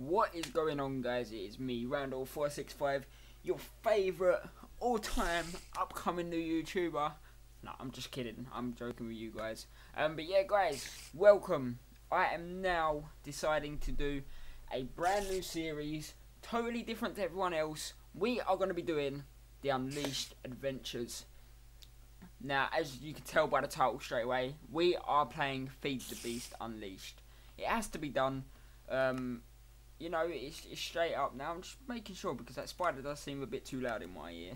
What is going on guys? It is me, Randall465, your favourite all-time upcoming new YouTuber. No, I'm just kidding. I'm joking with you guys. Um, but yeah guys, welcome. I am now deciding to do a brand new series, totally different to everyone else. We are going to be doing the Unleashed Adventures. Now, as you can tell by the title straight away, we are playing Feed the Beast Unleashed. It has to be done. Um, you know, it's, it's straight up now. I'm just making sure because that spider does seem a bit too loud in my ear.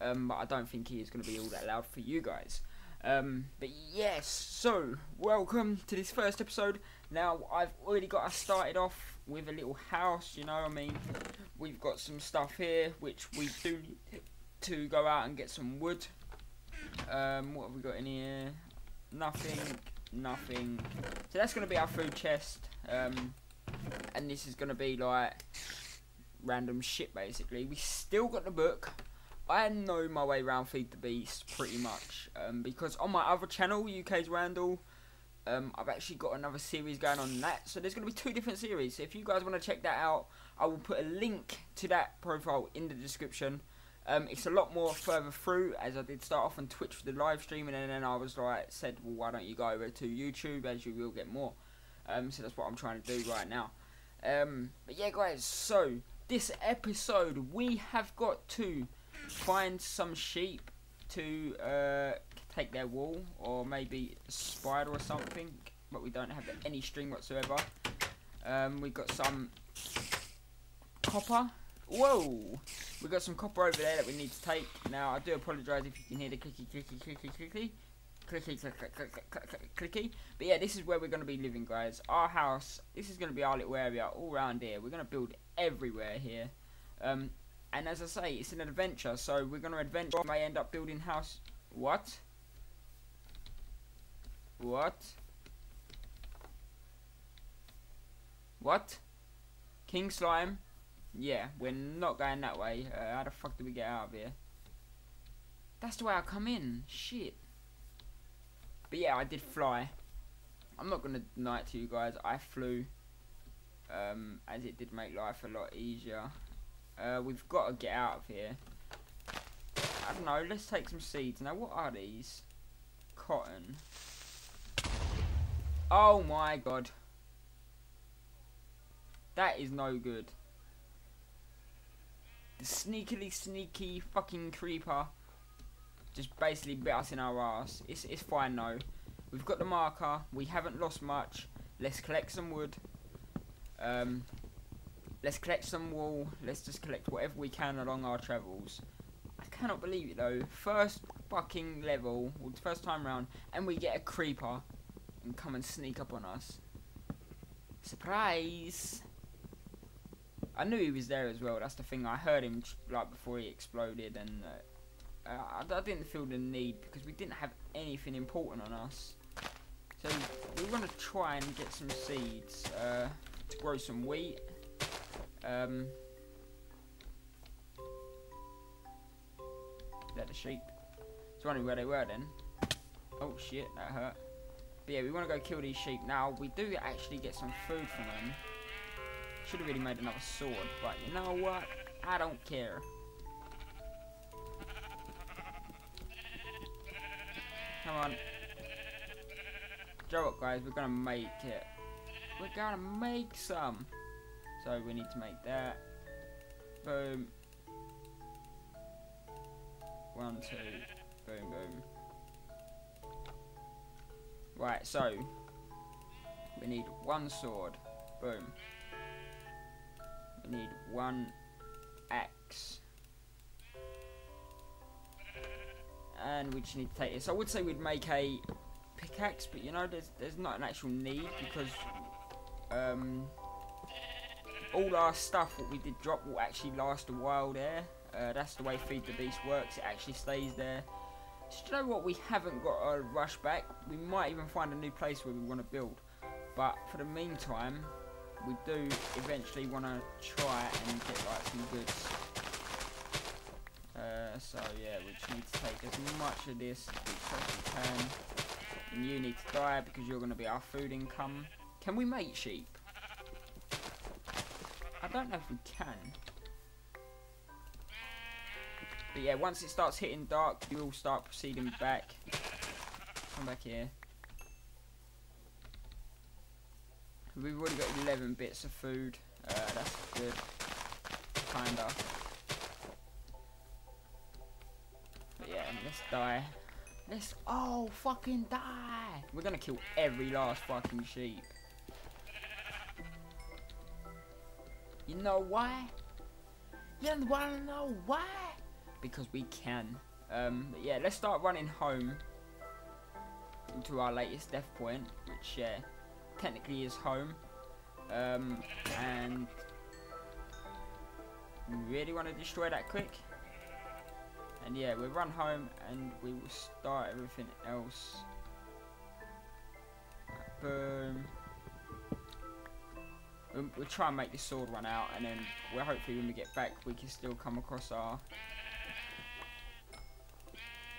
Um, but I don't think he is going to be all that loud for you guys. Um, but yes, so welcome to this first episode. Now I've already got us started off with a little house. You know, I mean, we've got some stuff here which we do need to go out and get some wood. Um, what have we got in here? Nothing, nothing. So that's going to be our food chest. Um, and this is to be like random shit basically. We still got the book. I know my way around Feed the Beast pretty much um, because on my other channel, UKzRANDALL, um, I've actually got another series going on that. So there's going to be two different series. So if you guys want to check that out, I will put a link to that profile in the description. Um, it's a lot more further through as I did start off on Twitch for the live stream and then I was like said well why don't you go over to YouTube as you will get more um, so that's what I'm trying to do right now. Um, but yeah guys so this episode we have got to find some sheep to uh, take their wool or maybe a spider or something but we don't have any string whatsoever. Um, we've got some copper. Whoa! We've got some copper over there that we need to take. Now I do apologise if you can hear the clicky clicky clicky clicky clicky clicky clicky but yeah this is where we're going to be living guys our house this is going to be our little area all around here we're going to build everywhere here um, and as I say, it's an adventure, so we're going to adventure. May end up building house. What? What? What? King Slime? Yeah, we're not going that way. Uh, how the fuck do we get out of here? That's the way I come in. Shit. But yeah, I did fly. I'm not going to deny it to you guys. I flew. Um, as it did make life a lot easier. Uh, we've got to get out of here. I don't know, let's take some seeds. Now, what are these? Cotton. Oh my god. That is no good. The sneakily sneaky fucking creeper just basically bit us in our ass. It's, it's fine though. We've got the marker. We haven't lost much. Let's collect some wood. Um, Let's collect some wool. Let's just collect whatever we can along our travels. I cannot believe it though. First fucking level, or first time round, and we get a creeper and come and sneak up on us. Surprise! I knew he was there as well. That's the thing. I heard him like before he exploded, and uh, I, I didn't feel the need because we didn't have anything important on us. So we want to try and get some seeds uh, to grow some wheat. Um, that the sheep? It's wondering where they were then. Oh shit, that hurt. But yeah, we want to go kill these sheep. Now, we do actually get some food from them. Should have really made another sword, but you know what? I don't care. Come on. Joe, guys, we're gonna make it. We're gonna make some. So we need to make that. Boom. One, two. Boom, boom. Right, so. We need one sword. Boom. We need one And we just need to take this. I would say we'd make a pickaxe, but you know, there's there's not an actual need because um all our stuff, what we did drop, will actually last a while there. Uh, that's the way Feed the Beast works. It actually stays there. So you know what? We haven't got a rush back. We might even find a new place where we want to build. But for the meantime, we do eventually want to try and get like some goods. Uh, so yeah, we just need to take as much of this as we can. And you need to die because you're going to be our food income. Can we make sheep? I don't know if we can. But yeah, once it starts hitting dark, you will start proceeding back. Come back here. We've already got 11 bits of food. Uh, that's good. Kinda. Let's die. Let's oh fucking die. We're gonna kill every last fucking sheep. You know why? You wanna know why? Because we can. Um, yeah, let's start running home into our latest death point, which yeah, technically is home. Um, and we really want to destroy that quick. And yeah, we'll run home and we will start everything else. Boom. We'll, we'll, try and make this sword run out and then we'll hopefully when we get back we can still come across our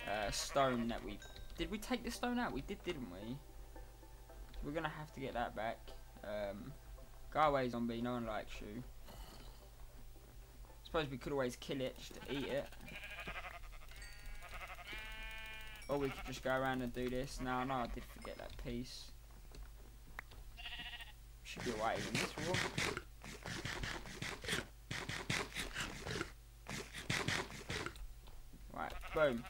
uh, stone that we... Did we take the stone out? We did, didn't we? We're going to have to get that back. Um, go away, zombie. No one likes you. Suppose we could always kill it just to eat it. Or we could just go around and do this. No, no, I did forget that piece. Should be alright in this war. Right, boom.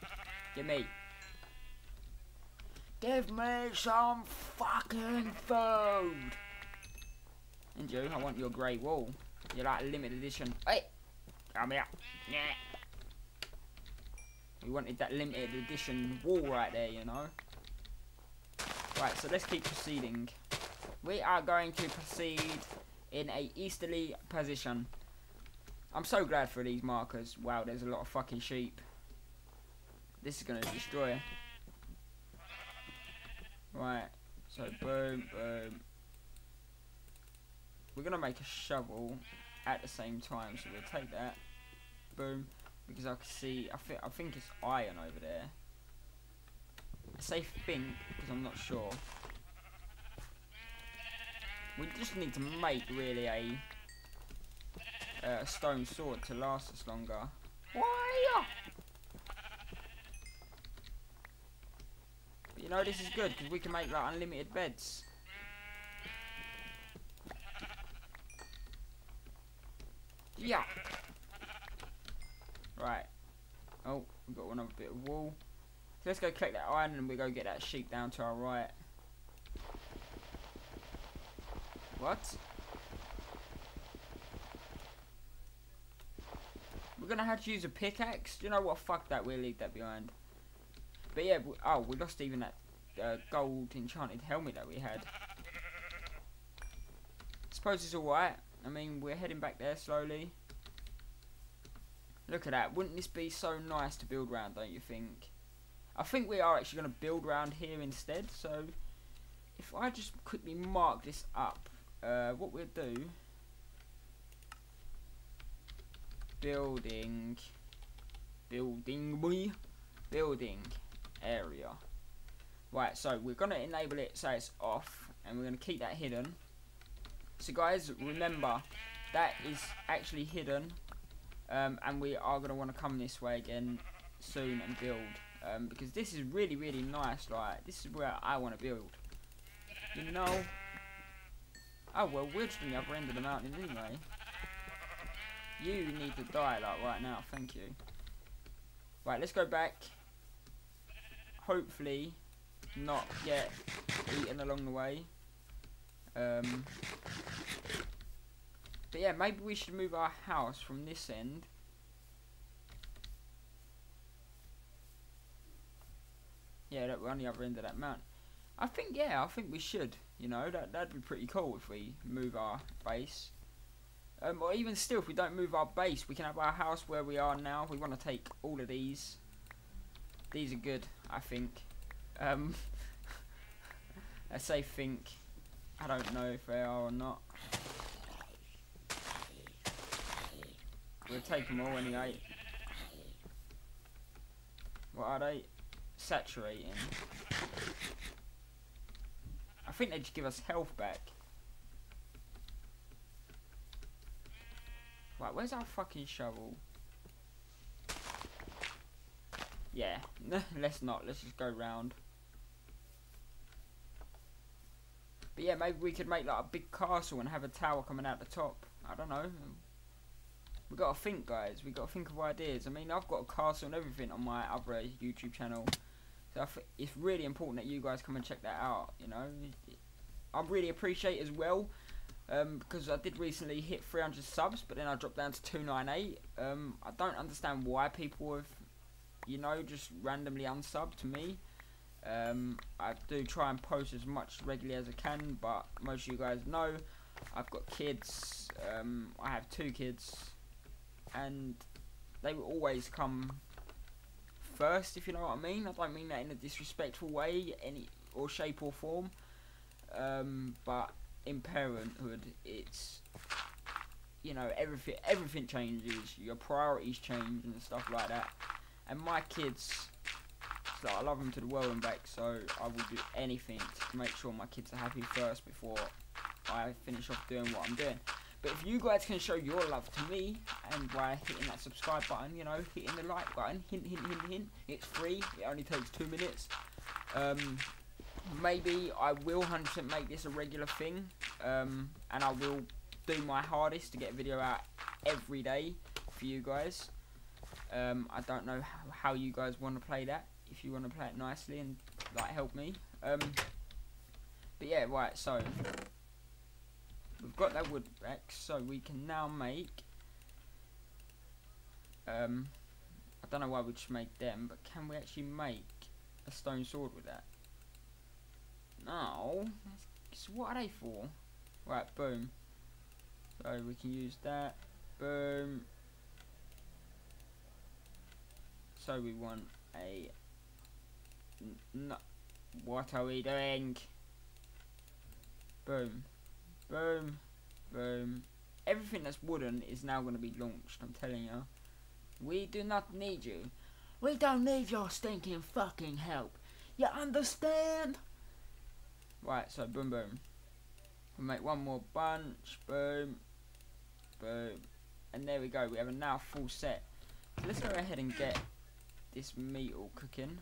Give me. Give me some fucking food! And you, I want your grey wall. You're like limited edition. Hey! Come here. Yeah. We wanted that limited edition wall right there, you know. Right, so let's keep proceeding. We are going to proceed in a easterly position. I'm so glad for these markers. Wow, there's a lot of fucking sheep. This is going to destroy. Right, so boom, boom. We're going to make a shovel at the same time, so we'll take that. Boom because I can see. I think I think it's iron over there. I say think because I'm not sure. We just need to make really a uh, stone sword to last us longer. Why? You know this is good because we can make like unlimited beds. Yeah. Right. Oh, another bit of wool. So let's go collect that iron and we go get that sheep down to our right. What? We're gonna have to use a pickaxe? You know what? Fuck that, we'll leave that behind. But yeah, we, oh, we lost even that uh, gold enchanted helmet that we had. Suppose it's alright. I mean, we're heading back there slowly. Look at that. Wouldn't this be so nice to build around, don't you think? I think we are actually going to build around here instead. So, if I just quickly mark this up, uh, what we'll do... Building... Building... Building area. Right, so we're going to enable it so it's off. And we're going to keep that hidden. So guys, remember, that is actually hidden um, and we are going to want to come this way again soon and build. Um, because this is really, really nice. Like, this is where I want to build. You know? Oh, well, we're just on the other end of the mountain anyway. You need to die, like, right now. Thank you. Right, let's go back. Hopefully, not get eaten along the way. Um, but yeah, maybe we should move our house from this end. Yeah, that we're on the other end of that mountain. I think, yeah, I think we should. You know, that, that'd be pretty cool if we move our base. Um, or even still, if we don't move our base, we can have our house where we are now. We want to take all of these. These are good, I think. Um, I say think. I don't know if they are or not. We'll take them all anyway. What are they? Saturating. I think they just give us health back. Right, where's our fucking shovel? Yeah, let's not. Let's just go round. But yeah, maybe we could make like a big castle and have a tower coming out the top. I don't know. We gotta think, guys. We gotta think of ideas. I mean, I've got a castle and everything on my other YouTube channel, so it's really important that you guys come and check that out. You know, I really appreciate as well um, because I did recently hit 300 subs, but then I dropped down to 298. Um, I don't understand why people have, you know, just randomly unsubbed to me. Um, I do try and post as much regularly as I can, but most of you guys know I've got kids. Um, I have two kids, and they will always come first, if you know what I mean. I don't mean that in a disrespectful way, any or shape or form. Um, but in parenthood, it's you know everything. Everything changes. Your priorities change and stuff like that. And my kids I love them to the world and back, so I will do anything to make sure my kids are happy first before I finish off doing what I'm doing. But if you guys can show your love to me, and by hitting that subscribe button, you know, hitting the like button, hint, hint, hint, hint, it's free, it only takes two minutes. Um, maybe I will 100% make this a regular thing, um, and I will do my hardest to get a video out every day for you guys. Um, I don't know how, you guys want to play that if you want to play it nicely and like help me. Um, but yeah, right. So we've got that wood back, so we can now make. Um, I don't know why we just make them, but can we actually make a stone sword with that? No. So what are they for? Right, boom. So we can use that. Boom. So we want a no. What are we doing? Boom. Boom. Boom. Everything that's wooden is now going to be launched, I'm telling you. We do not need you. We don't need your stinking fucking help. You understand? Right, so boom boom. We'll make one more bunch. Boom. Boom. And there we go. We have a now full set. So let's go ahead and get this meat all cooking.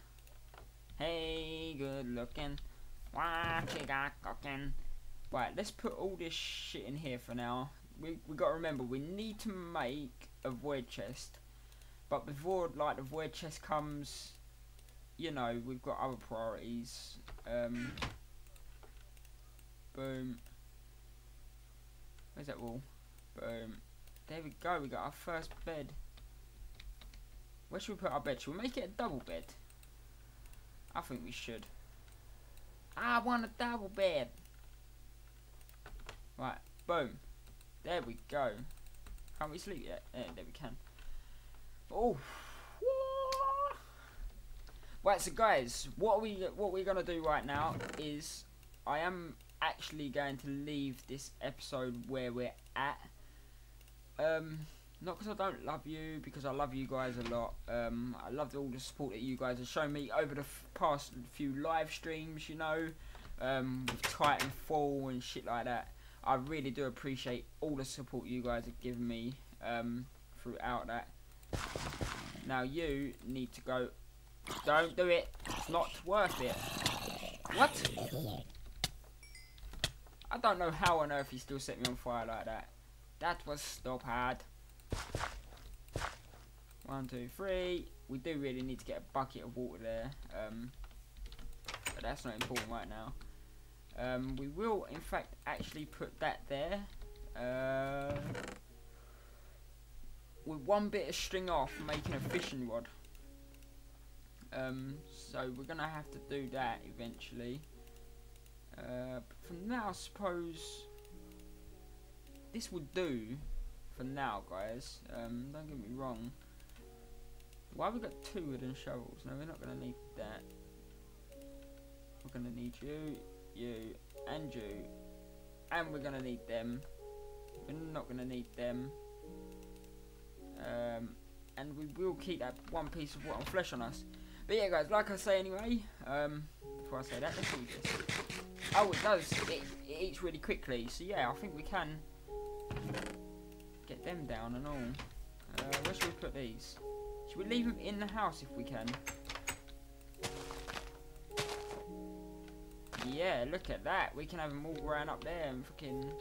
Hey, good looking. What you got cooking? Right, let's put all this shit in here for now. We we got to remember we need to make a void chest, but before like the void chest comes, you know we've got other priorities. Um, boom. Where's that wall? Boom. There we go. We got our first bed. Where should we put our bed? Should we make it a double bed? I think we should. I want a double bed. Right, boom. There we go. Can't we sleep yet? Yeah, there we can. Oh. Right, so guys, what we what we're gonna do right now is I am actually going to leave this episode where we're at. Um, not because I don't love you, because I love you guys a lot. Um, I love all the support that you guys have shown me over the past few live streams, you know, um, with Titanfall and shit like that. I really do appreciate all the support you guys have given me um, throughout that. Now you need to go. Don't do it. It's not worth it. What? I don't know how on earth he still set me on fire like that. That was stop hard. One, two, three. We do really need to get a bucket of water there. Um, but that's not important right now. Um, we will, in fact, actually put that there. Uh, with one bit of string off, making a fishing rod. Um, so we're going to have to do that eventually. Uh, for now, I suppose this would do for now, guys. Um, don't get me wrong. Why have we got two wooden shovels? No, we're not going to need that. We're going to need you, you, and you. And we're going to need them. We're not going to need them. Um, and we will keep that one piece of rotten flesh on us. But yeah, guys, like I say anyway, um, before I say that, let's eat this. Oh, it does. It, it eats really quickly. So yeah, I think we can get them down and all. Uh, where should we put these? Should we leave them in the house if we can? Yeah, look at that. We can have them all around up there and fucking,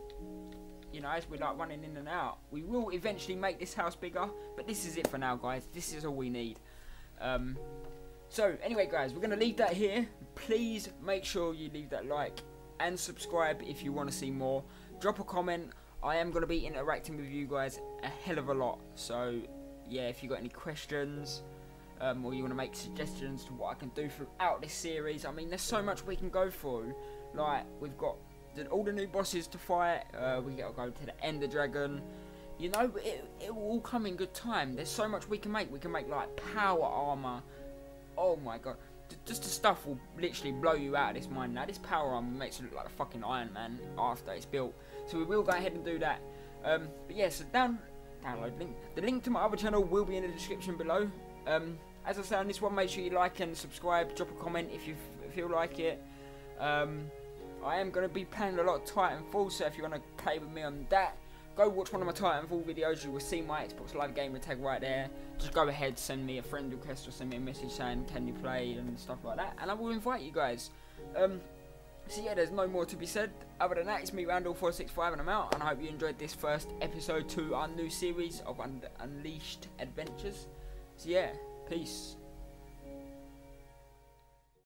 you know, as we're like running in and out. We will eventually make this house bigger, but this is it for now, guys. This is all we need. Um, so, anyway, guys, we're going to leave that here. Please make sure you leave that like and subscribe if you want to see more. Drop a comment. I am going to be interacting with you guys a hell of a lot. So, yeah, if you got any questions, um, or you want to make suggestions to what I can do throughout this series. I mean, there's so much we can go through. Like, we've got the, all the new bosses to fight. Uh, we got to go to the Ender Dragon. You know, it, it will all come in good time. There's so much we can make. We can make, like, power armor. Oh, my God. just the stuff will literally blow you out of this mind. Now, this power armor makes it look like a fucking Iron Man after it's built. So we will go ahead and do that. Um, but yeah, so down, download link. The link to my other channel will be in the description below. Um, as I say on this one, make sure you like and subscribe. Drop a comment if you feel like it. Um, I am going to be playing a lot of Titanfall, so if you want to play with me on that, go watch one of my Titanfall videos. You will see my Xbox Live Gamer tag right there. Just go ahead, send me a friend request or send me a message saying, can you play and stuff like that. And I will invite you guys. Um, so yeah, there's no more to be said. Other than that, it's me, Randall465, and I'm out. And I hope you enjoyed this first episode to our new series of Un Unleashed Adventures. So yeah, Peace.